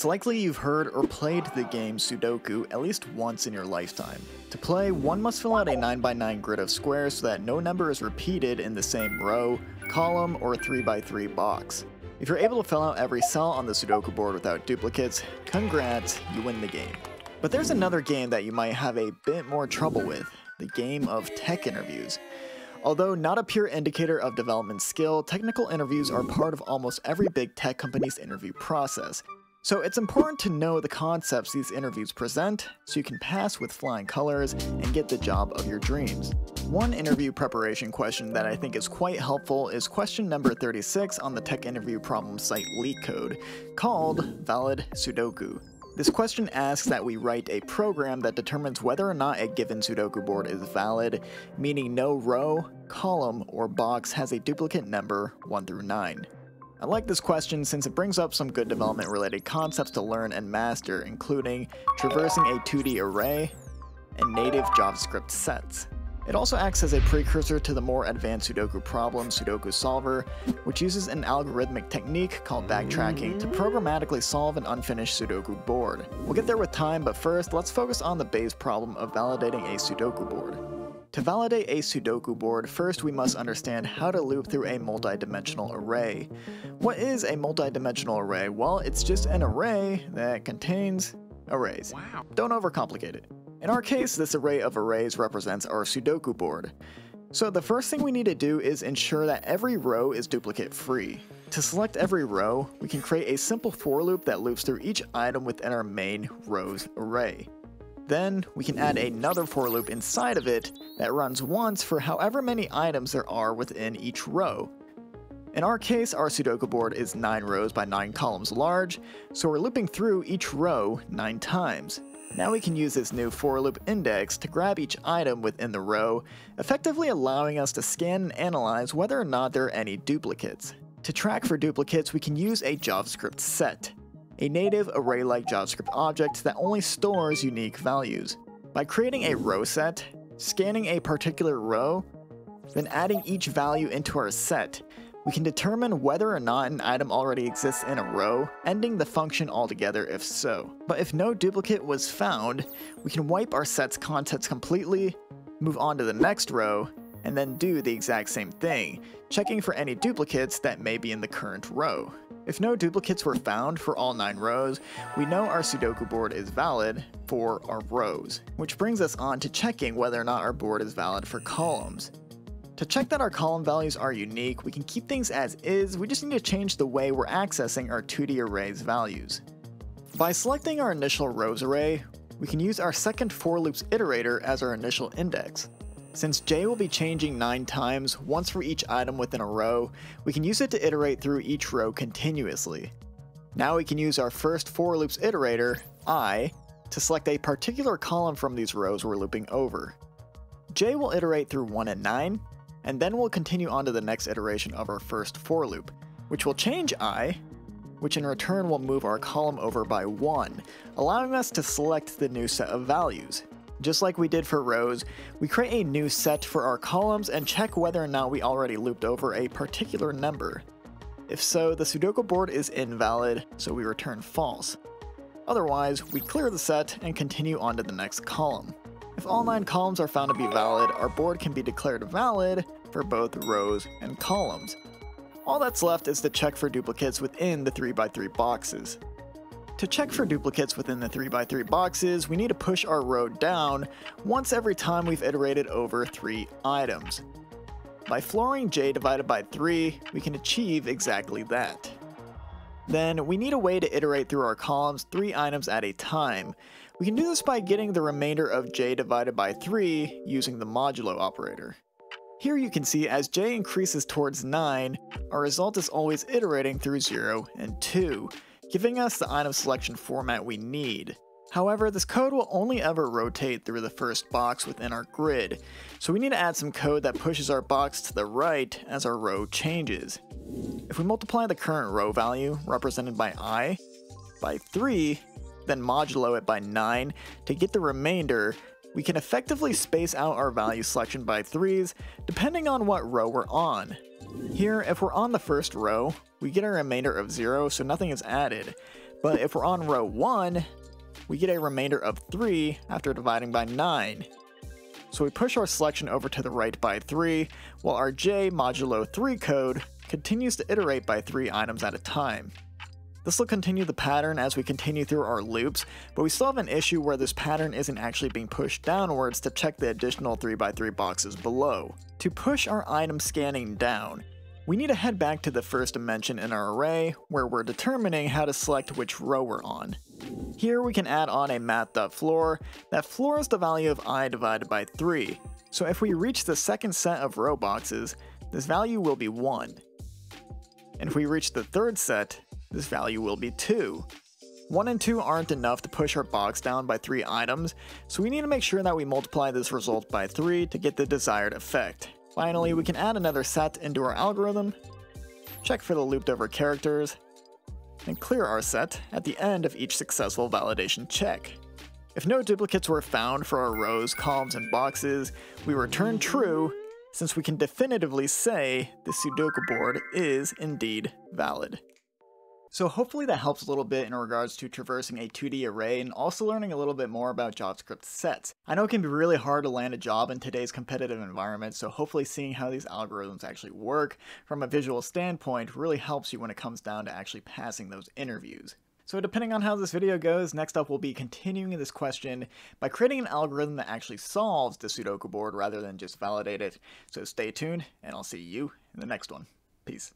It's likely you've heard or played the game Sudoku at least once in your lifetime. To play, one must fill out a 9x9 grid of squares so that no number is repeated in the same row, column, or 3x3 box. If you're able to fill out every cell on the Sudoku board without duplicates, congrats, you win the game. But there's another game that you might have a bit more trouble with, the game of tech interviews. Although not a pure indicator of development skill, technical interviews are part of almost every big tech company's interview process, so it's important to know the concepts these interviews present so you can pass with flying colors and get the job of your dreams. One interview preparation question that I think is quite helpful is question number 36 on the tech interview problem site LeetCode, called Valid Sudoku. This question asks that we write a program that determines whether or not a given Sudoku board is valid, meaning no row, column, or box has a duplicate number 1 through 9. I like this question since it brings up some good development related concepts to learn and master, including traversing a 2D array and native JavaScript sets. It also acts as a precursor to the more advanced Sudoku problem, Sudoku Solver, which uses an algorithmic technique called backtracking to programmatically solve an unfinished Sudoku board. We'll get there with time, but first, let's focus on the base problem of validating a Sudoku board. To validate a Sudoku board, first we must understand how to loop through a multi-dimensional array. What is a multi-dimensional array? Well, it's just an array that contains arrays. Wow. Don't overcomplicate it. In our case, this array of arrays represents our Sudoku board. So the first thing we need to do is ensure that every row is duplicate free. To select every row, we can create a simple for loop that loops through each item within our main rows array. Then we can add another for loop inside of it that runs once for however many items there are within each row. In our case, our Sudoku board is 9 rows by 9 columns large, so we're looping through each row 9 times. Now we can use this new for loop index to grab each item within the row, effectively allowing us to scan and analyze whether or not there are any duplicates. To track for duplicates, we can use a JavaScript set a native array-like JavaScript object that only stores unique values. By creating a row set, scanning a particular row, then adding each value into our set, we can determine whether or not an item already exists in a row, ending the function altogether if so. But if no duplicate was found, we can wipe our set's contents completely, move on to the next row, and then do the exact same thing, checking for any duplicates that may be in the current row. If no duplicates were found for all 9 rows, we know our Sudoku board is valid for our rows, which brings us on to checking whether or not our board is valid for columns. To check that our column values are unique, we can keep things as is, we just need to change the way we're accessing our 2D array's values. By selecting our initial rows array, we can use our second for loops iterator as our initial index. Since j will be changing 9 times, once for each item within a row, we can use it to iterate through each row continuously. Now we can use our first for loops iterator, i, to select a particular column from these rows we're looping over. j will iterate through 1 and 9, and then we'll continue on to the next iteration of our first for loop, which will change i, which in return will move our column over by 1, allowing us to select the new set of values. Just like we did for rows, we create a new set for our columns and check whether or not we already looped over a particular number. If so, the Sudoku board is invalid, so we return false. Otherwise, we clear the set and continue on to the next column. If all 9 columns are found to be valid, our board can be declared valid for both rows and columns. All that's left is to check for duplicates within the 3x3 boxes. To check for duplicates within the 3x3 boxes, we need to push our row down once every time we've iterated over 3 items. By flooring j divided by 3, we can achieve exactly that. Then, we need a way to iterate through our columns 3 items at a time. We can do this by getting the remainder of j divided by 3 using the modulo operator. Here you can see as j increases towards 9, our result is always iterating through 0 and 2, giving us the item selection format we need. However, this code will only ever rotate through the first box within our grid, so we need to add some code that pushes our box to the right as our row changes. If we multiply the current row value, represented by i, by 3, then modulo it by 9 to get the remainder, we can effectively space out our value selection by 3s depending on what row we're on. Here, if we're on the first row, we get a remainder of 0 so nothing is added, But if we're on row 1, we get a remainder of 3 after dividing by 9. So we push our selection over to the right by 3, while our J modulo 3 code continues to iterate by 3 items at a time. This will continue the pattern as we continue through our loops, but we still have an issue where this pattern isn't actually being pushed downwards to check the additional 3x3 boxes below. To push our item scanning down, we need to head back to the first dimension in our array, where we're determining how to select which row we're on. Here we can add on a math.floor that floor is the value of i divided by 3, so if we reach the second set of row boxes, this value will be 1. And if we reach the third set, this value will be 2. 1 and 2 aren't enough to push our box down by 3 items, so we need to make sure that we multiply this result by 3 to get the desired effect. Finally, we can add another set into our algorithm, check for the looped over characters, and clear our set at the end of each successful validation check. If no duplicates were found for our rows, columns, and boxes, we return true since we can definitively say the Sudoku board is indeed valid. So hopefully that helps a little bit in regards to traversing a 2D array and also learning a little bit more about JavaScript sets. I know it can be really hard to land a job in today's competitive environment, so hopefully seeing how these algorithms actually work from a visual standpoint really helps you when it comes down to actually passing those interviews. So depending on how this video goes, next up we'll be continuing this question by creating an algorithm that actually solves the Sudoku board rather than just validate it. So stay tuned, and I'll see you in the next one. Peace.